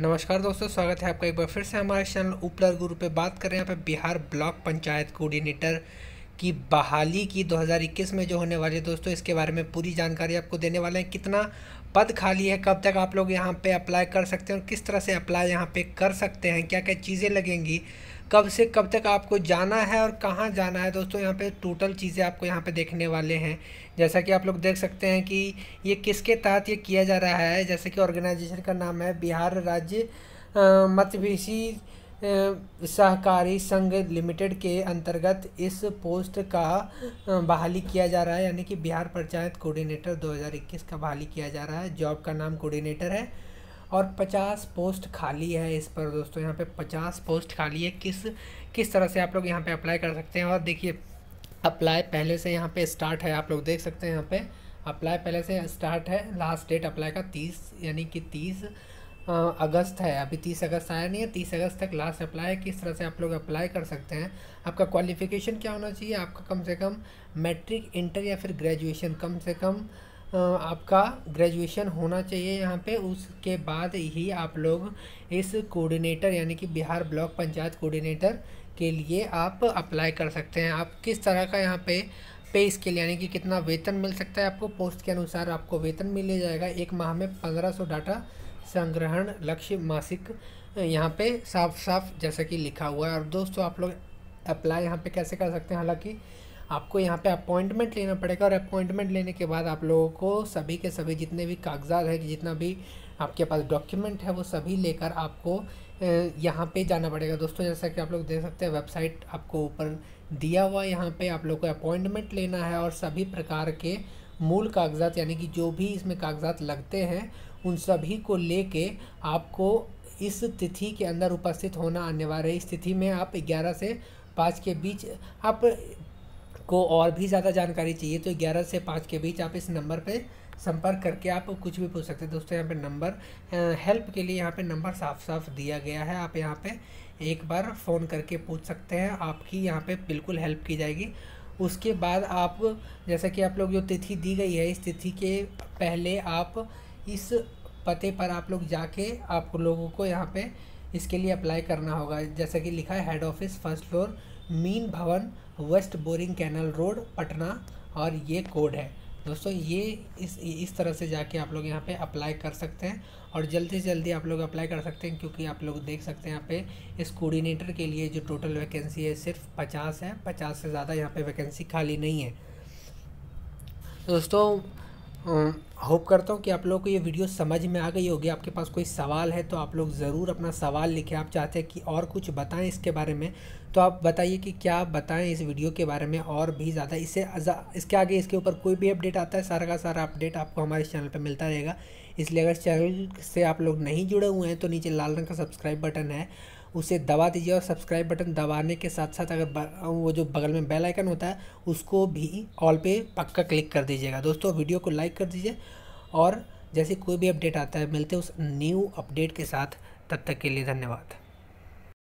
नमस्कार दोस्तों, स्वागत है आपका एक बार फिर से हमारे चैनल उपलर गुरु पे बात कर रहे हैं। यहाँ पे बिहार ब्लॉक पंचायत कोऑर्डिनेटर की बहाली की 2021 में जो होने वाली है दोस्तों, इसके बारे में पूरी जानकारी आपको देने वाले हैं। कितना पद खाली है, कब तक आप लोग यहाँ पे अप्लाई कर सकते हैं और किस तरह से अप्लाई यहाँ पे कर सकते हैं क्या क्या चीज़ें लगेंगी कब से कब तक आपको जाना है और कहाँ जाना है? दोस्तों, यहाँ पे टोटल चीज़ें आपको यहाँ पे देखने वाले हैं। जैसा कि आप लोग देख सकते हैं कि ये किसके तहत ये किया जा रहा है? जैसे कि ऑर्गेनाइजेशन का नाम है बिहार राज्य मतभिषी सहकारी संघ लिमिटेड के अंतर्गत इस पोस्ट का बहाली किया जा रहा है। यानी कि बिहार पंचायत कोऑर्डिनेटर 2021 का बहाली किया जा रहा है। जॉब का नाम कोऑर्डिनेटर है। और 50 पोस्ट खाली है इस पर दोस्तों, यहाँ पे 50 पोस्ट खाली है। किस किस तरह से आप लोग यहाँ पे अप्लाई कर सकते हैं? और देखिए, अप्लाई पहले से यहाँ पे स्टार्ट है, आप लोग देख सकते हैं यहाँ पे। अप्लाई पहले से स्टार्ट है, लास्ट डेट अप्लाई का तीस, यानी कि तीस अगस्त है। अभी तीस अगस्त आया नहीं है, तीस अगस्त तक लास्ट अप्लाई है। किस तरह से आप लोग अप्लाई कर सकते हैं? आपका क्वालिफिकेशन क्या होना चाहिए? आपका कम से कम मैट्रिक इंटर या फिर ग्रेजुएशन कम से कम आपका ग्रेजुएशन होना चाहिए यहाँ पे। उसके बाद ही आप लोग इस कोऑर्डिनेटर यानी कि बिहार ब्लॉक पंचायत कोऑर्डिनेटर के लिए आप अप्लाई कर सकते हैं। आप किस तरह का यहाँ पे पे स्केल यानी कि कितना वेतन मिल सकता है आपको? पोस्ट के अनुसार आपको वेतन मिल जाएगा। एक माह में पंद्रह सौ डाटा संग्रहण लक्ष्य मासिक यहाँ पे साफ़ साफ़ जैसा कि लिखा हुआ है। और दोस्तों, आप लोग अप्लाई यहाँ पे कैसे कर सकते हैं? हालाँकि आपको यहाँ पे अपॉइंटमेंट लेना पड़ेगा और अपॉइंटमेंट लेने के बाद आप लोगों को सभी के सभी जितने भी कागजात हैं, जितना भी आपके पास डॉक्यूमेंट है, वो सभी लेकर आपको यहाँ पे जाना पड़ेगा। दोस्तों, जैसा कि आप लोग देख सकते हैं वेबसाइट आपको ऊपर दिया हुआ यहाँ पे आप लोग को अपॉइंटमेंट लेना है और सभी प्रकार के मूल कागजात, यानी कि जो भी इसमें कागजात लगते हैं, उन सभी को लेके आपको इस तिथि के अंदर उपस्थित होना अनिवार्य है। इस तिथि में आप ग्यारह से पाँच के बीच आप को और भी ज़्यादा जानकारी चाहिए तो ग्यारह से पाँच के बीच आप इस नंबर पर संपर्क करके आप कुछ भी पूछ सकते हैं। दोस्तों, यहाँ पे नंबर हेल्प के लिए यहाँ पे नंबर साफ़ साफ़ दिया गया है। आप यहाँ पे एक बार फ़ोन करके पूछ सकते हैं। आपकी यहाँ पे बिल्कुल हेल्प की जाएगी। उसके बाद आप, जैसा कि आप लोग, जो तिथि दी गई है, इस तिथि के पहले आप इस पते पर आप लोग जाके आप लोगों को यहाँ पे इसके लिए अप्लाई करना होगा। जैसा कि लिखा है head office first floor mean भवन, west boring canal road, Patna, और ये कोड है। दोस्तों, ये इस इस तरह से जाके आप लोग यहाँ पे अप्लाई कर सकते हैं, और जल्दी से जल्दी आप लोग अप्लाई कर सकते हैं, क्योंकि आप लोग देख सकते हैं यहाँ पे इस कोऑर्डिनेटर के लिए जो टोटल वैकेंसी है सिर्फ़ पचास है, पचास से ज़्यादा यहाँ पे वैकेंसी खाली नहीं है। दोस्तों होप करता हूँ कि आप लोगों को ये वीडियो समझ में आ गई होगी। आपके पास कोई सवाल है तो आप लोग ज़रूर अपना सवाल लिखें। आप चाहते हैं कि और कुछ बताएँ इसके बारे में तो आप बताइए कि क्या बताएँ इस वीडियो के बारे में और भी ज़्यादा। इससे इसके आगे इसके ऊपर कोई भी अपडेट आता है, सारा का सारा अपडेट आपको हमारे चैनल पर मिलता रहेगा। इसलिए अगर चैनल से आप लोग नहीं जुड़े हुए हैं तो नीचे लाल रंग का सब्सक्राइब बटन है। उसे दबा दीजिए और सब्सक्राइब बटन दबाने के साथ साथ अगर वो जो बगल में बेल आइकन होता है, उसको भी ऑल पे पक्का क्लिक कर दीजिएगा। दोस्तों वीडियो को लाइक कर दीजिए और जैसे कोई भी अपडेट आता है, मिलते हैं उस न्यू अपडेट के साथ। तब तक के लिए धन्यवाद।